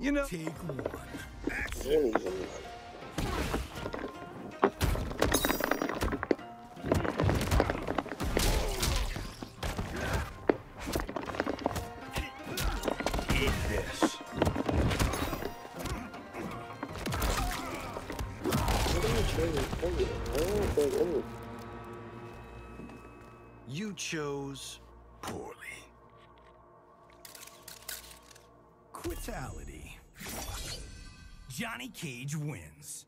You know, Take one. I don't even. eat this. What you chose to Quitality. Johnny Cage wins.